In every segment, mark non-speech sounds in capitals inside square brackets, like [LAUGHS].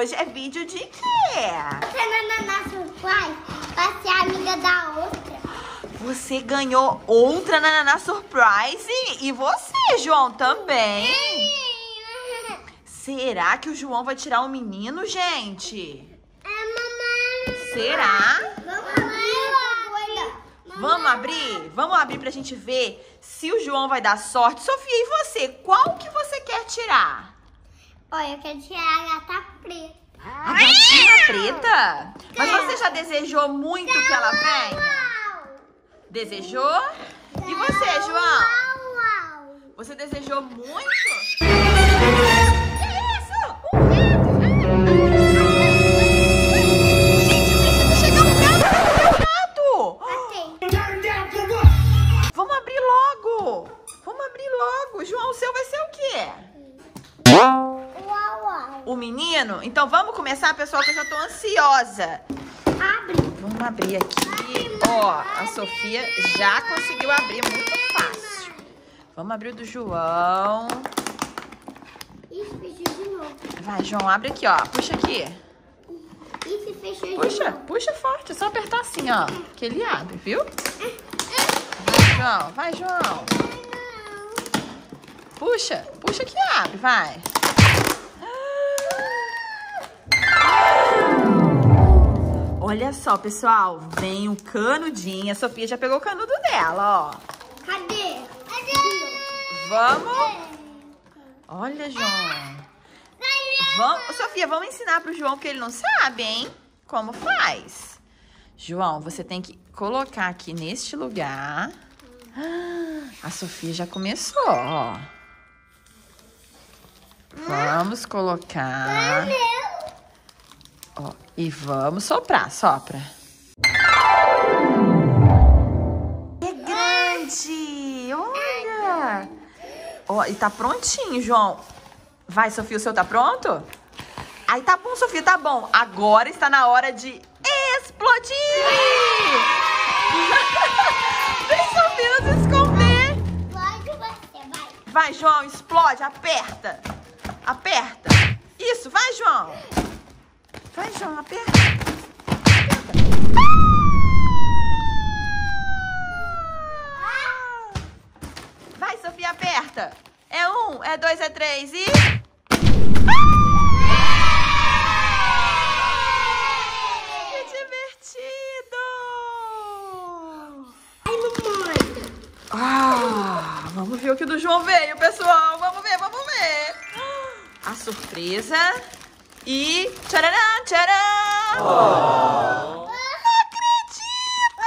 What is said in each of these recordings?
hoje é vídeo de quê? Nanana Surprise vai ser amiga da outra. Você ganhou outra Nananá Surprise e você, João, também. Será que o João vai tirar o menino, gente? É, mamãe. Será? Vamos Vamos abrir? Vamos abrir pra gente ver se o João vai dar sorte. Sofia, e você? Qual que você quer tirar? Olha, eu quero tirar a gata preta. A gatinha preta? Mas você já desejou muito que ela venha? Desejou? E você, João? Você desejou muito? Começar, pessoal, que eu já tô ansiosa. Abre. Vamos abrir aqui. Ó, a Sofia já conseguiu abrir muito fácil. Vamos abrir o do João. Ih, fechou de novo. Vai, João, abre aqui, ó. Puxa aqui. Ih, se fechou de Puxa, novo. puxa forte. É só apertar assim, ó. Que ele abre, viu? Vai, João. Vai, João. Puxa, puxa que abre, vai. Olha só, pessoal. Vem um canudinho. A Sofia já pegou o canudo dela, ó. Cadê? Cadê? Vamos. Olha, João. Vamos, Sofia, vamos ensinar pro João, porque ele não sabe, hein? Como faz. João, você tem que colocar aqui neste lugar. Ah, A Sofia já começou, ó. Vamos colocar. Ó, e vamos soprar, sopra. É grande! Olha! Ó, e tá prontinho, João. Vai, Sofia, o seu tá pronto? Aí tá bom, Sofia, tá bom. Agora está na hora de explodir! [LAUGHS] Vem, esconder! Vai, João, explode, aperta. Aperta. Isso, vai, João. Vai, João, aperta. Aperta. Vai, Sofia, aperta. É um, é dois, é três e... Que divertido! Ai, mamãe. Ah, vamos ver o que do João veio, pessoal. Vamos ver, vamos ver. A surpresa. E. Tcharam, tcharam! Não acredito!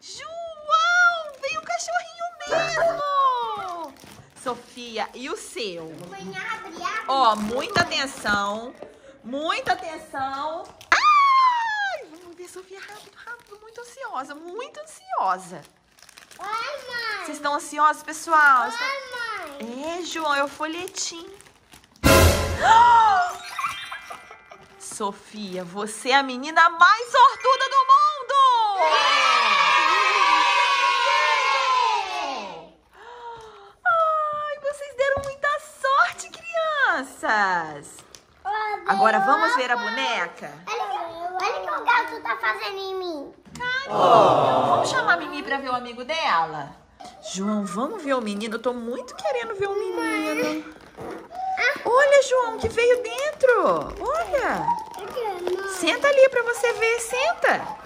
João! Veio um cachorrinho mesmo! Sofia, e o seu? Ó, muita atenção. Muita atenção. Ai! Vamos ver, Sofia, rápido, rápido. Muito ansiosa, muito ansiosa. Ai, mãe. Vocês estão ansiosos, pessoal? Ai, mãe. É, João, é o folhetim. Sofia, você é a menina mais sortuda do mundo! Ai, vocês deram muita sorte, crianças! Agora vamos ver a boneca? Olha, o que o gato tá fazendo em mim. Vamos chamar a Mimi pra ver o amigo dela? João, vamos ver o menino? Eu tô muito querendo ver o menino. João, que veio dentro. Olha. Senta ali pra você ver. Senta.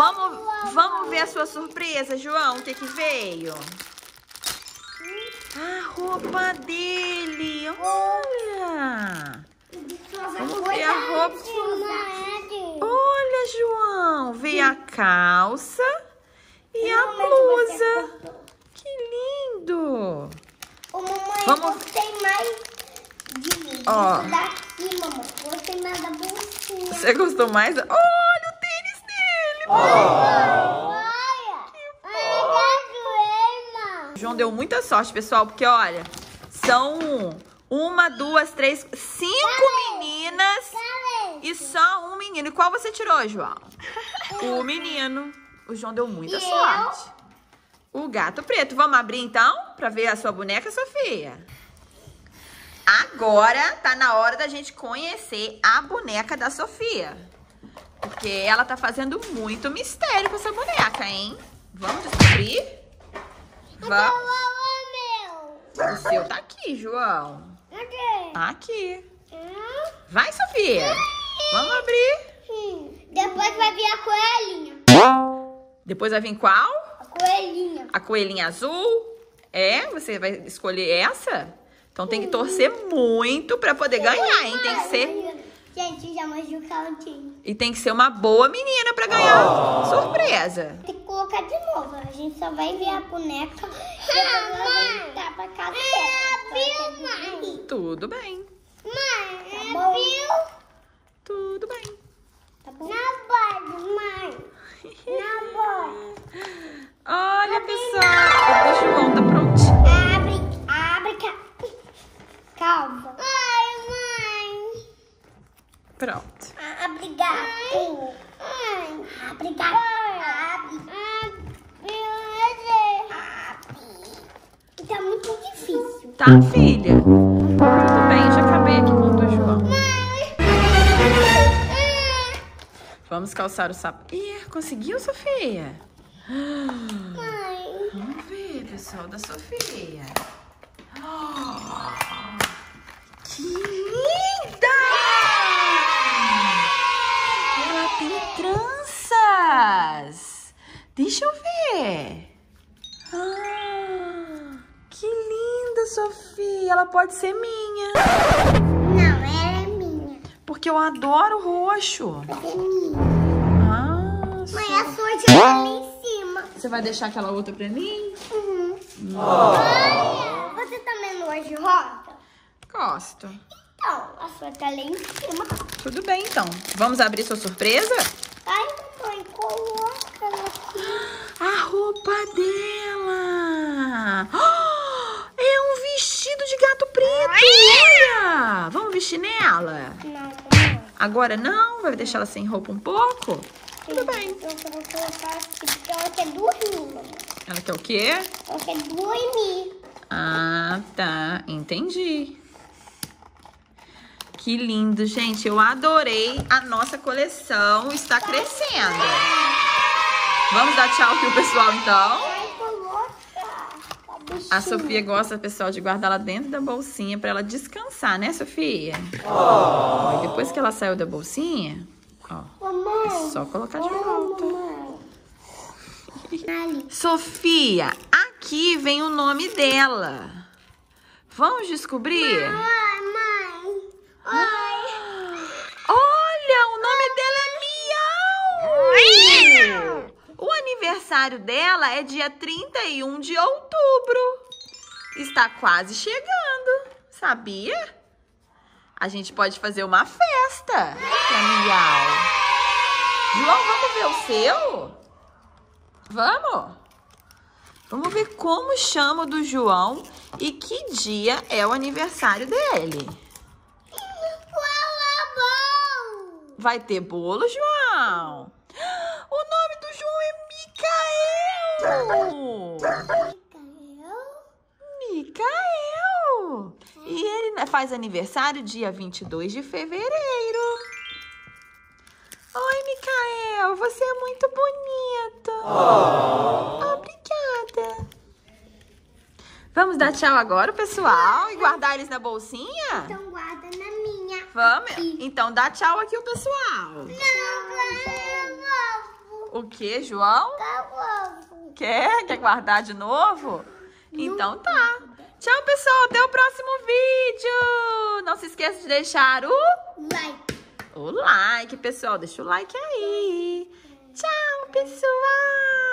Vamos, vamos ver a sua surpresa, João. O que que veio? A roupa dele! olha. Vamos ver a roupa. Olha, João. Veio a calça e a blusa. Que lindo. Ô, mamãe, Vamos- gostei mais de Ó. disso daqui, mamãe. Gostei mais da bolsinha. Você gostou mais? Olha o tênis João deu muita sorte, pessoal, porque olha, são uma, duas, três, cinco meninas e só um menino. E qual você tirou, João? O [LAUGHS] menino. O João deu muita E sorte. O gato preto. Vamos abrir então pra ver a sua boneca, Sofia? Agora tá na hora da gente conhecer a boneca da Sofia. Porque ela tá fazendo muito mistério com essa boneca, hein? Vamos descobrir? Vamos. meu! O seu tá aqui, João. Cadê? Aqui. Hum? Vai, Sofia. Vamos abrir. Hum. Depois vai vir a coelhinha. Depois vai vir qual? A coelhinha. A coelhinha azul? É? Você vai escolher essa? Então tem que torcer muito pra poder ganhar, hein? Tem que ser. Gente, já machucadinho. E tem que ser uma boa menina pra ganhar surpresa. Tem que colocar de novo. A gente só vai ver a boneca. Depois vai voltar pra casa dela. mãe. Tudo bem. Mãe, tá bom? Tudo bem. Tá bom? Não pode, mãe. Não pode. Olha, pessoal. O João tá prontinho. Abre, abre. ca- Calma. Ai, mãe. Pronto. Ai, abre, gato. Abre. Abre. Tá muito difícil. Tá, filha? Tudo bem, já acabei aqui com o do João. Vamos calçar o sapato. Ih, conseguiu, Sofia? Mãe. Vamos ver, pessoal, da Sofia. Oh, que linda! Tranças. Deixa eu ver. Ah, que linda, Sofia. Ela pode ser minha. Não, ela é minha. Porque eu adoro roxo. Ela é minha. Ah, Mãe, a sua já tá ali em cima. Você vai deixar aquela outra pra mim? Uhum. Mãe, você também não gosta de rosa? Gosto. Então, a sua tá ali em cima. Tudo bem, então. Vamos abrir sua surpresa? Ai, mamãe, coloca ela aqui. [GASPS] A roupa dela! [GASPS] É um vestido de gato preto! Olha! Vamos vestir nela? Não, mamãe. Agora não? Vai deixar ela sem roupa um pouco? Tudo bem. Eu vou colocar aqui porque ela quer dormir, mamãe. Ela quer o quê? Ela quer dormir. Ah, tá. Entendi. Que lindo, gente. Eu adorei. A nossa coleção está crescendo. Vamos dar tchau aqui o pessoal, então? A. Sofia gosta, pessoal, de guardar ela dentro da bolsinha pra ela descansar, né, Sofia? E depois que ela saiu da bolsinha, ó, Mamãe. é só colocar de volta. Mamãe. Sofia, aqui vem o nome dela. Vamos descobrir? Ai, mãe. Ai. Olha, o nome dela é Miau! O aniversário dela é dia 31 de outubro. Está quase chegando, sabia? A gente pode fazer uma festa pra Miau. João, vamos ver o seu? Vamos? Vamos ver como chama o do João e que dia é o aniversário dele. É? Vai ter bolo, João? O Micael! Micael! E ele faz aniversário dia 22 de fevereiro. Oi, Micael, você é muito bonito. Obrigada. Vamos dar tchau agora, pessoal, e guardar eles na bolsinha? Então guarda na minha. Vamos? Então dá tchau aqui o pessoal. Não, eu O que, João? vou. Quer? Quer guardar de novo? Então tá. Tchau, pessoal. Até o próximo vídeo. Não se esqueça de deixar o... Like. O like, pessoal. Deixa o like aí. Tchau, pessoal.